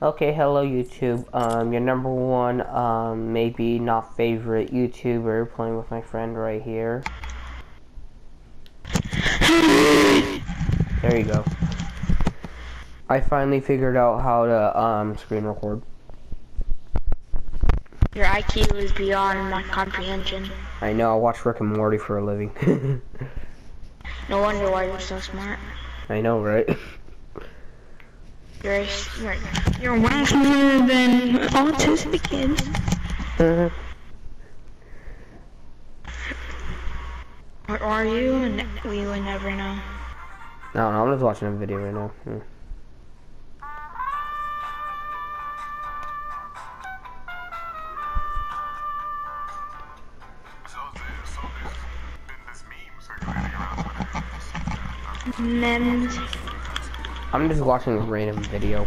Okay, hello YouTube. Um, your number one, um, maybe not favorite YouTuber playing with my friend right here. There you go. I finally figured out how to, um, screen record. Your IQ is beyond my comprehension. I know, I watch Rick and Morty for a living. No wonder why you're so smart. I know, right? You're you're, you're way smarter than autistic kids. Or are you? And we would never know. No, no, I'm just watching a video right now. Hmm. So there's, so there's been this meme circulating around Twitter. Memes. I'm just watching a random video.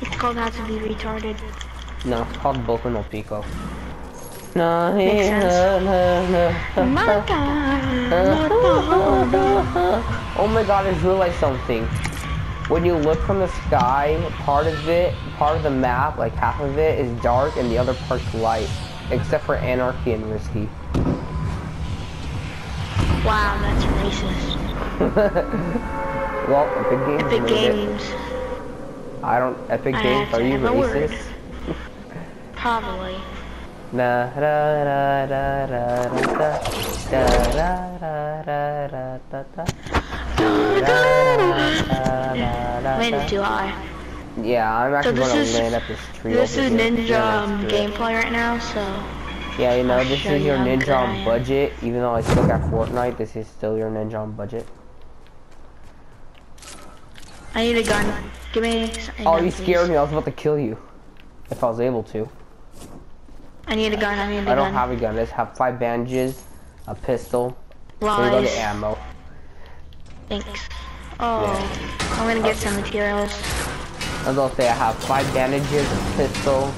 It's called how to be retarded. No, it's called Boku no Pico. No, Makes sense. My God. Oh my god, I just realized something. When you look from the sky, part of it, part of the map, like half of it is dark and the other part's light. Except for Anarchy and Risky. Wow, that's racist. Well, Epic Games Epic Games. It. I don't. Epic I Games, are you racist? Probably. Na ra ra ra ra ra da ra ra ra ra da da. Went do I? Yeah, I'm actually so gonna is, land at this tree. This is ninja um, gameplay right now, so. Yeah, you know, I'll this is your you ninja on budget. Even though I still got Fortnite, this is still your ninja on budget. I need a gun. Give me. a Oh, gun, you please. scared me. I was about to kill you. If I was able to. I need a gun. I need a I gun. I don't have a gun. I just have five bandages, a pistol. Here you go Lies. to ammo. Thanks. Oh, I'm gonna get some materials. I was gonna say I have five bandages, a pistol,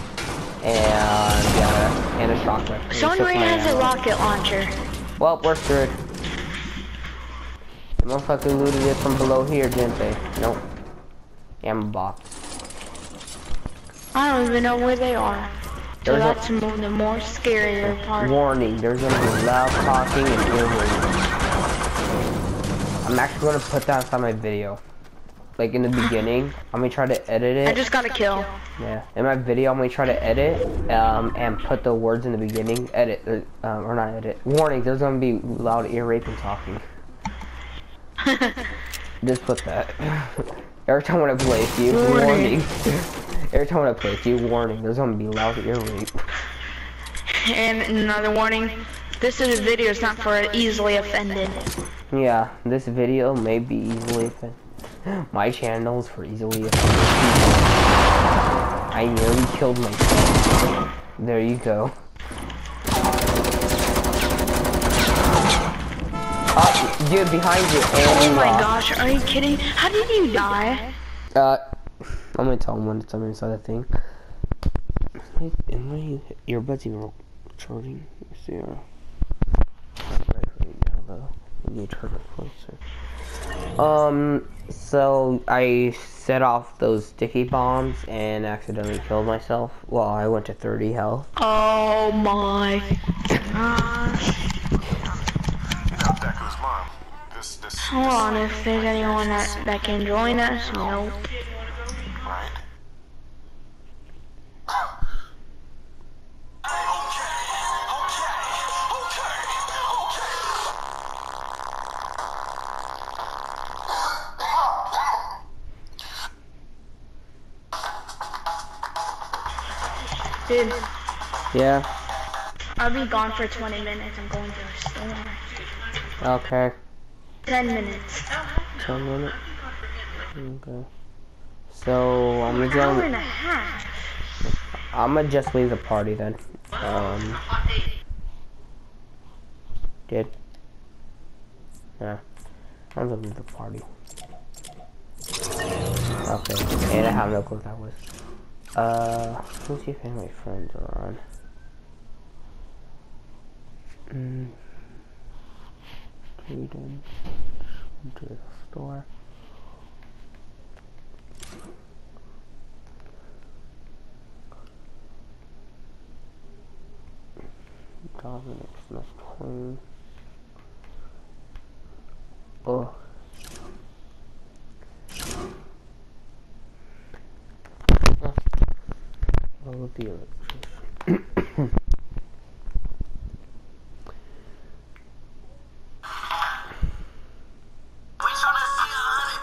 and yeah, and a shotgun. Someone it's just already my has a ammo. rocket launcher. Well, we're screwed. The motherfucker looted it from below here, didn't they? Nope. Ammo box. I don't even know where they are. So There's a- that's more, the more scarier part. Warning, there's gonna be loud talking and earworms. I'm actually gonna put that inside my video. Like in the beginning, I'm gonna try to edit it. I just got a kill. Yeah, in my video, I'm gonna try to edit um, and put the words in the beginning. Edit, um, or not edit. Warning, there's gonna be loud ear raping talking. Just put that. Every time when I play with you, Warning. warning. Every time when I play with you, warning. There's gonna be loud ear rape. and another warning. This is a video. It's not for easily offended. Yeah, this video may be easily offended. My channel is for easily offended. I nearly killed myself. There you go. Oh, dude, behind you. And Oh my lost. gosh, are you kidding? How did you die? Uh, I'm gonna tell him when it's on inside the thing. Am I, am my earbuds even charging? Yes, they are. Not right right now, though. I need turn it closer. Um, so I set off those sticky bombs and accidentally killed myself. Well, I went to 30 health. Oh my gosh. Now, Deco's mom. This, this, Hold on, if there's anyone that, that can join us, nope. right? Dude, Yeah. I'll be gone for 20 minutes. I'm going to the store. Okay. 10 minutes. 10 minutes. Okay. So I'm gonna join. and a half. I'm gonna just leave the party then. Um. Did. Yeah. I'm gonna leave the party. Okay. And I have no clue what that was. Uh, let's see if any of my friends are on. Mm into the store. Dominic's not clean. Oh. I will deal it.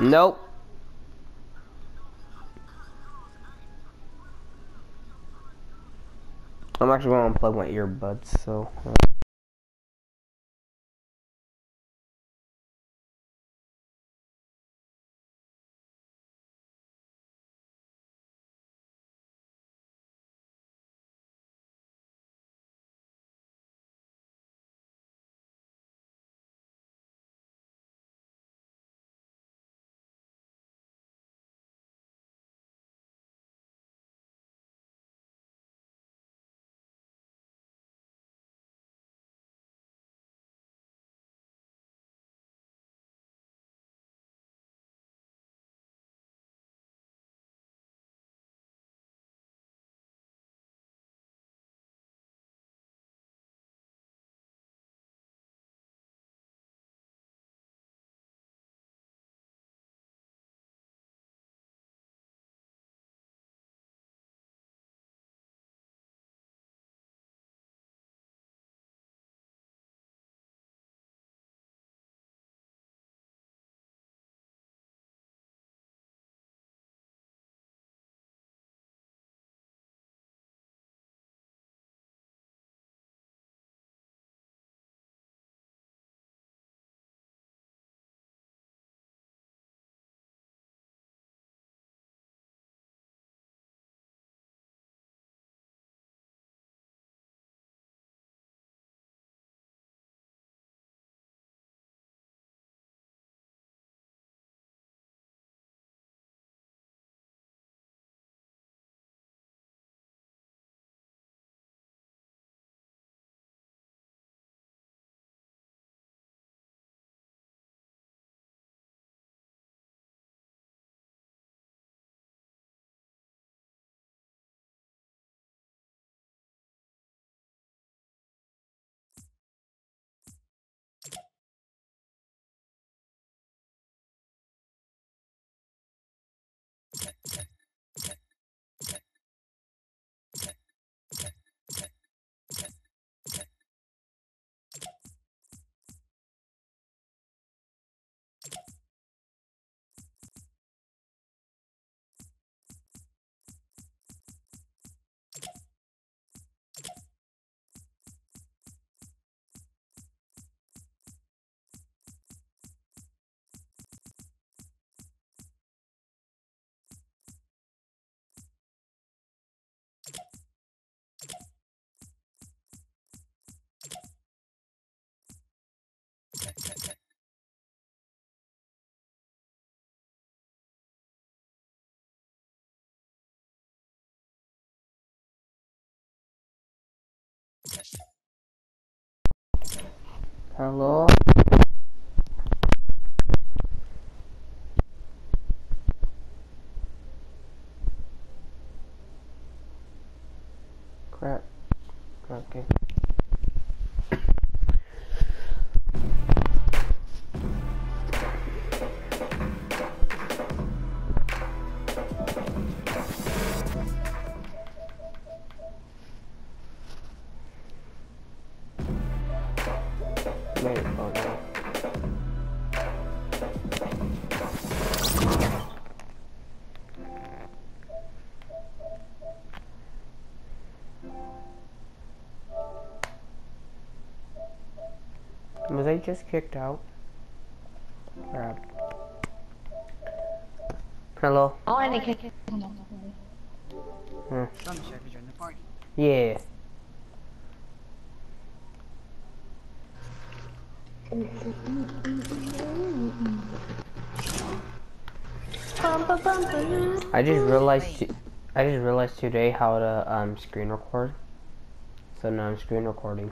Nope. I'm actually going to unplug my earbuds, so. Uh. Uh, Was I just kicked out? Crap. Hello? Oh, and it can. Some server join the party. Yeah. I just realized t- I just realized today how to um screen record. So now I'm screen recording.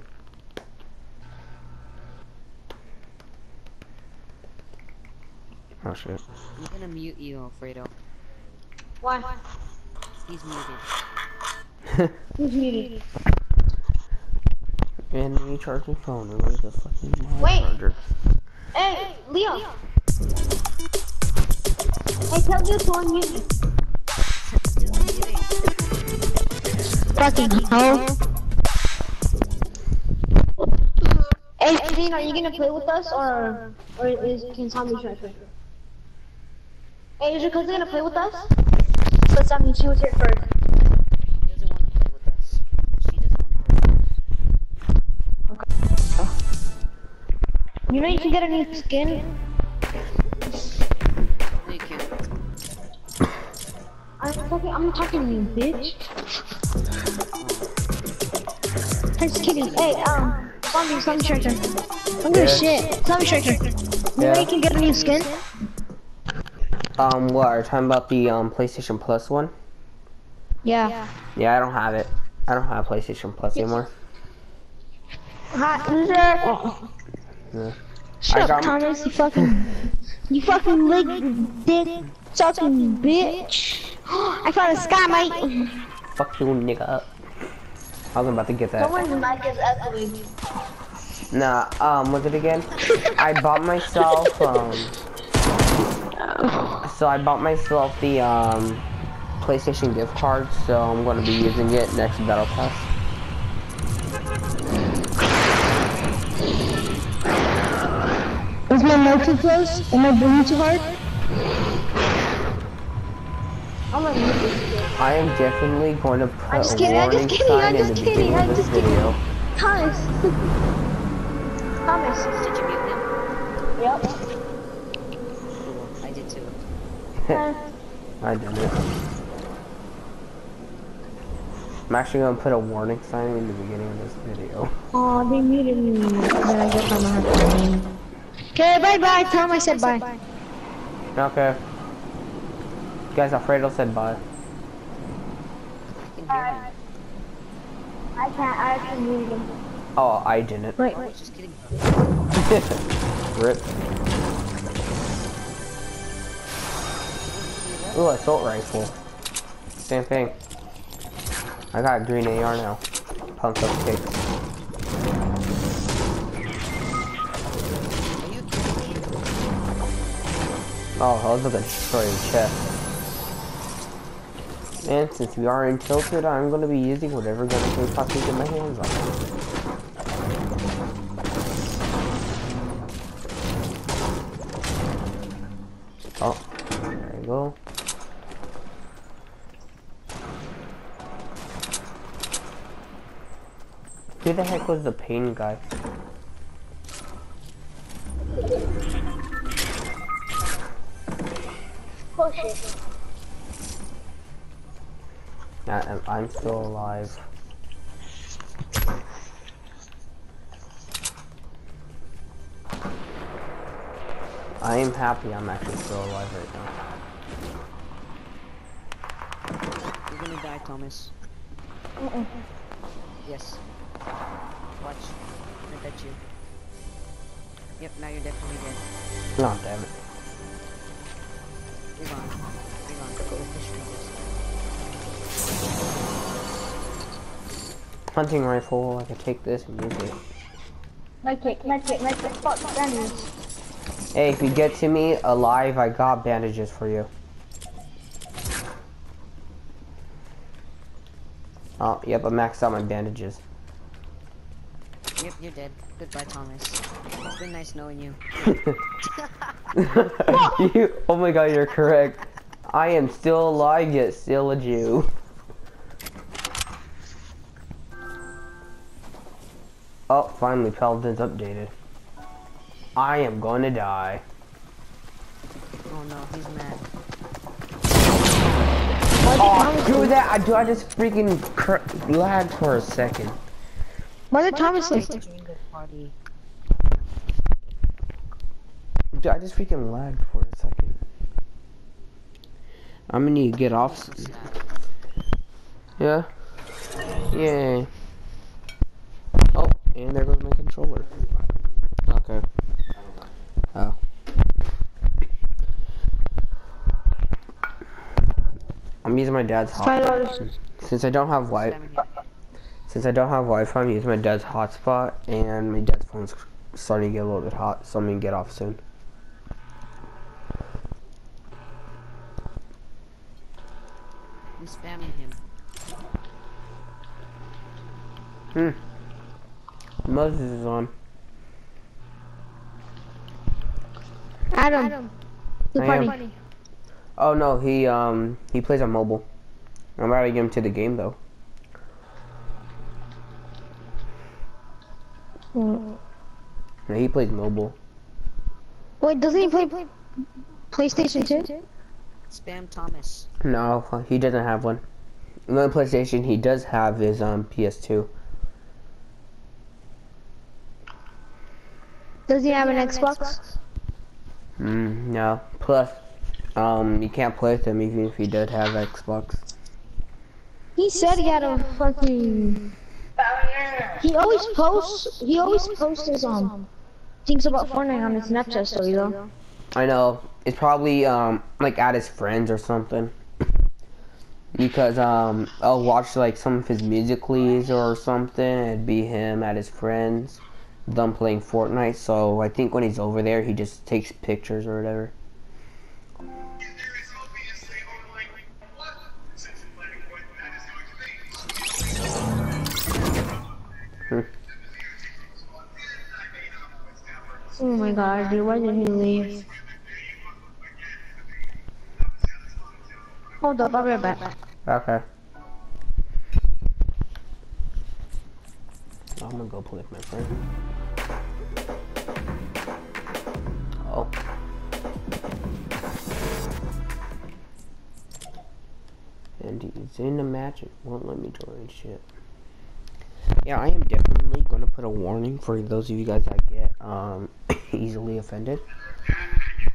Oh shit. I'm gonna mute you, Fredo. Why? He's muted. Who's muted? And then you charge my phone and where's the fucking Wait. charger? Hey, Leo. Hey, tell this one you. Fucking hoe. Hey, Dean, are you gonna play with us or or is can Tommy try to play? Hey, is your cousin gonna play with us? But Tommy, she was here first. She doesn't want to play with us. She doesn't want to. You know you can get a new skin. No, you can't. I'm talking. I'm talking to you, bitch. I'm just kidding. Hey, um, zombie, zombie striker. I'm gonna Yeah. shit. Zombie striker. You know Yeah. you can get a new skin. Um, what, are you talking about the, um, PlayStation Plus one? Yeah. Yeah, I don't have it. I don't have PlayStation Plus anymore. Hot loser. Oh. Yeah. Shut I up, Thomas. You fucking, you fucking leg dick sucking bitch. I found a sky, mate. Fuck you, nigga. I was about to get that. Someone's mic is echoing. Nah, um, what's it again? I bought myself, um, so I bought myself the, um, PlayStation gift card, so I'm gonna be using it next Battle Pass. Is my mic too close? Am I breathing too hard? I'm gonna mute this. I am definitely going to put I'm just a kidding, I'm warning just kidding, sign I'm in the kidding, beginning I'm of this kidding. video. Thomas. Thomas. Did you mute him? Yep. Cool. I did too. I did it. I'm actually gonna put a warning sign in the beginning of this video. Oh, they muted me. Then I guess I'm gonna have to. Okay, bye bye. Tell him I said bye. Okay. Guys, Alfredo said bye. I can hear him. I can't. I actually muted him. Oh, I didn't. Wait, I wait. was just kidding. Rip. Ooh, assault rifle. Same thing. I got a green AR now. Pumped up me? Oh, I was gonna destroy the chest. And since we are in tilted, I'm gonna be using whatever gun I can possibly get my hands on. Oh, there you go. Who the heck was the pain guy? Bullshit. Yeah, I'm- I'm still alive. I am happy I'm actually still alive right now. You're gonna die, Thomas. Mm-mm. Yes. Watch. I bet you. Yep, now you're definitely dead. No, damn it. You're gone. You're gone. Go push. Hunting rifle, I can take this and use it. Medkit, medkit, medkit. Fuck, my damage. Hey, if you get to me alive, I got bandages for you. Oh, yep, I maxed out my bandages. Yep, you're dead. Goodbye, Thomas. It's been nice knowing you. you, oh my god, you're correct. I am still alive, yet still a Jew. Oh, finally, Paladin's updated. I am going to die. Oh no, he's mad. Oh, do that! I do. I just freaking cr lagged for a second. Why did Thomas Thomas leave? joined the party. Dude, I just freaking lagged for a second. I'm gonna need to get off. So sad. Yeah. Yay. Oh, and there goes my controller. Okay. Oh. I'm using my dad's Five dollars. Since I don't have Wi Spamming here. Since I don't have Wi-Fi, I'm using my dad's hotspot, and my dad's phone's starting to get a little bit hot, so I'm gonna get off soon. I'm spamming him. Hmm. Moses is on. Adam. The I party. am. Oh no, he um he plays on mobile. I'm about to get him to the game though. Hmm. No, he plays mobile. Wait, doesn't he play PlayStation 2? Spam Thomas. No, he doesn't have one. The only PlayStation he does have is um PS2. Does he have an Xbox? Mm, no. Plus, um, you can't play with him even if he did have Xbox. He said he had a fucking. He always posts. He always posts his um things about Fortnite on his Snapchat story though. I know. It's probably um like at his friends or something. Because um I'll watch like some of his musicallys or something. It'd be him at his friends, them playing Fortnite. So I think when he's over there, he just takes pictures or whatever. Oh my god, dude, why did he leave? Hold up, I'll be right back. Okay. I'm gonna go play with my friend. Oh. And he's in the match and won't let me join shit. Yeah, I am definitely gonna put a warning for those of you guys that get um easily offended.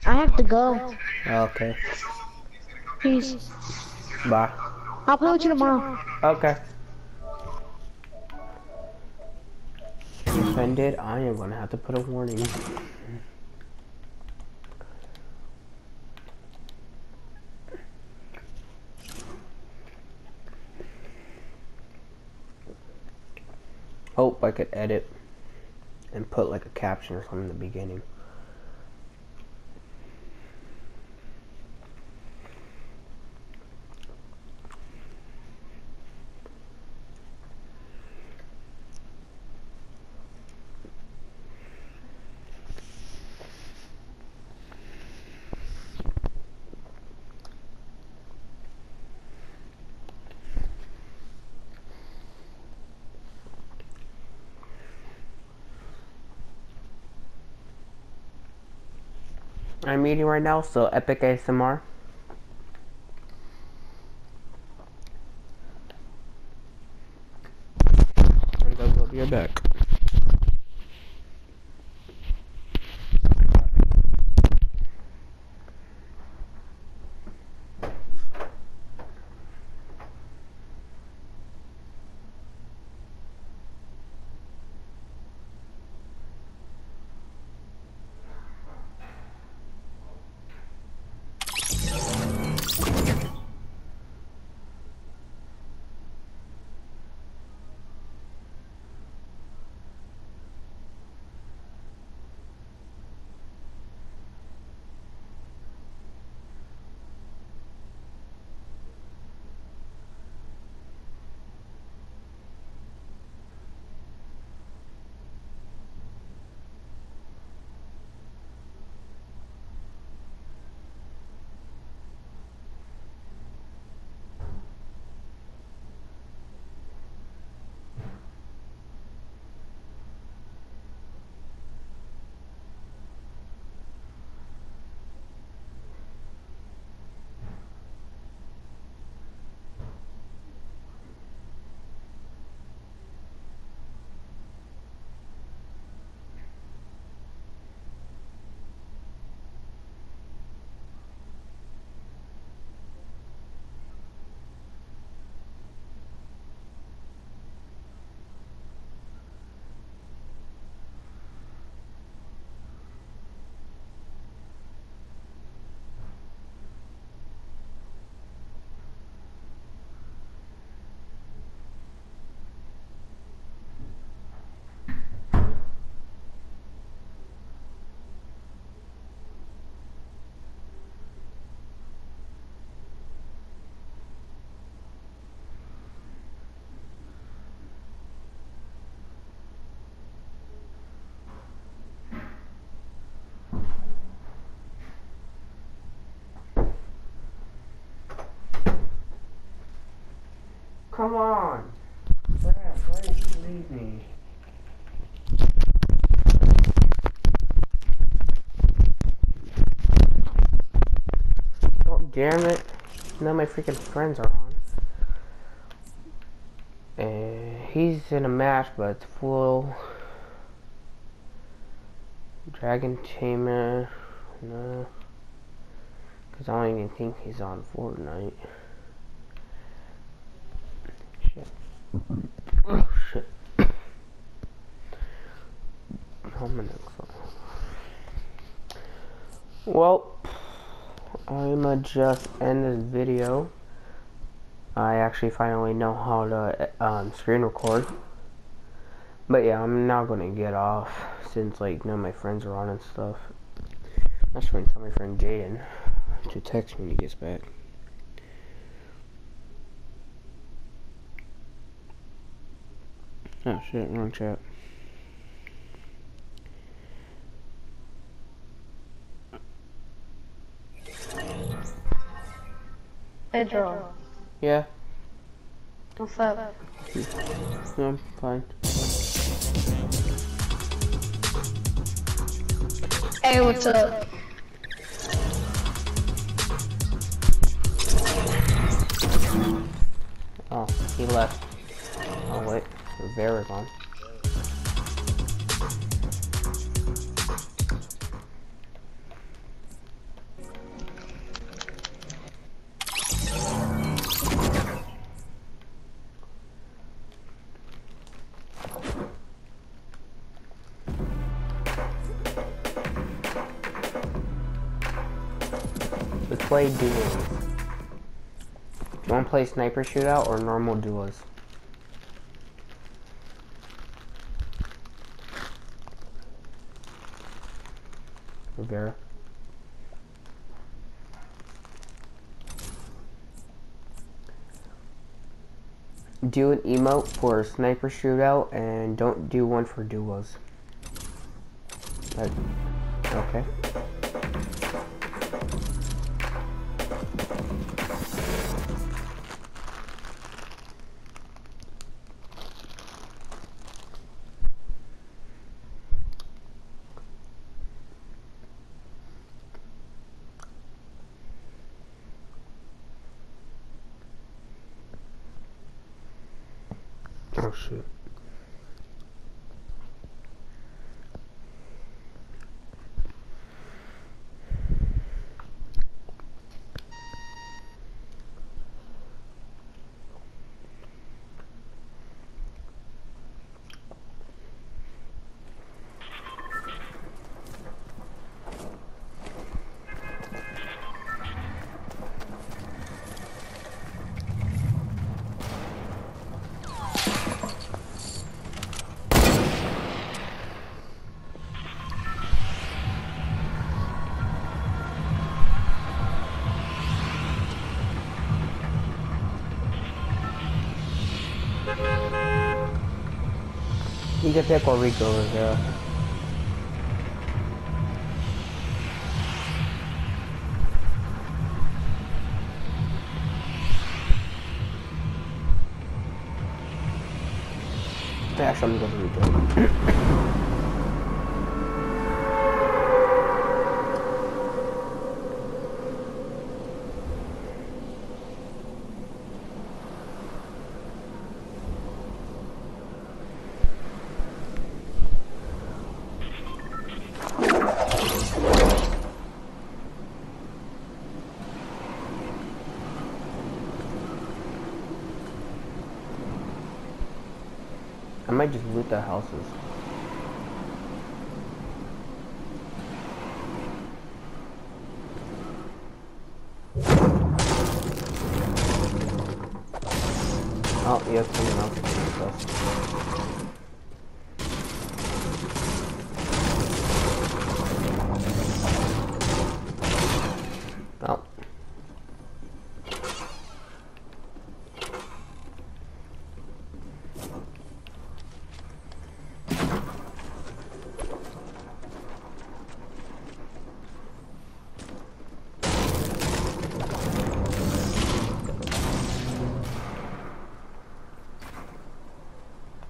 I have to go. Okay. Peace. Bye. I'll play with you tomorrow. Okay. Offended, I am gonna have to put a warning. I could edit and put like a caption or something in the beginning. I'm eating right now, so epic ASMR. And then we'll be back. Come on. Brad, why did you leave me? Oh, damn it. Of my freaking friends are on. And he's in a match, but it's full. Dragon Tamer. No. Because I don't even think he's on Fortnite. Shit. Oh, shit. Well, I'ma just end this video. I actually finally know how to um, screen record. But yeah, I'm now gonna get off since like none of my friends are on and stuff. I'm just gonna tell my friend Jaden to text me when he gets back. Oh shit, wrong chat. Pedro, Yeah, what's up? no, I'm fine. Hey, what's up? Oh, he left. Oh wait, Rivera's on. Let's play duos. Do you want to play sniper shootout or normal duos? Do an emote for a sniper shootout and don't do one for duos. Like, okay. Oh You can pick what Rico is there. Actually, I'm gonna go to I might just loot the houses. Oh, yeah, someone else is doing stuff. Oh.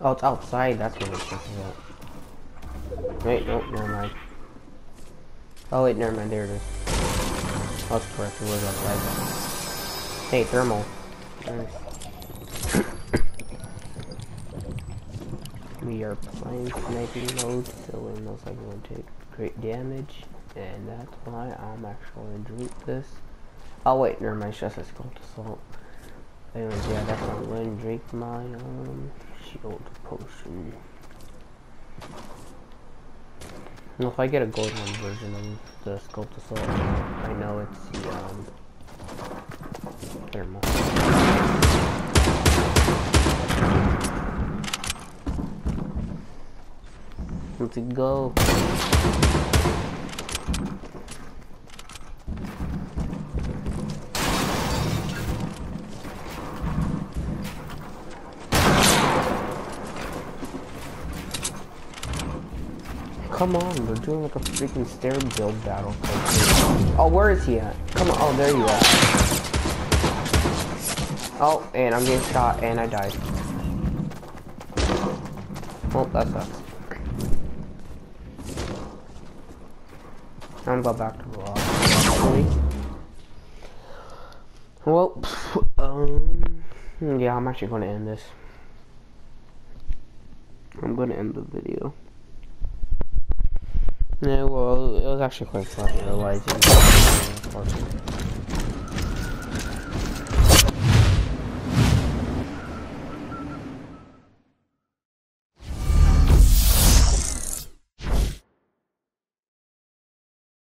Oh, it's outside. That's what it's talking about. Wait, nope, never mind. Oh wait, never mind. There it is. That's correct. It was outside. Hey, thermal. Nice. we are playing sniping mode, so we're most likely going to take great damage, and that's why I'm actually going to drink this. Oh wait, never mind. It's just a scoped assault. Anyways, yeah, that's why I'm going to drink my um shield potion. Well, if I get a gold one version of the Scoped Assault, I know it's the, um, thermal. Let's go. Come on, we're doing like a freaking stair build battle. Oh, where is he at? Come on, oh, there you are. Oh, and I'm getting shot, and I died. Oh, that sucks. I'm go back to the lobby. Well, um, yeah, I'm actually gonna end this. I'm gonna end the video. Yeah, well, it was actually quite funny, otherwise, it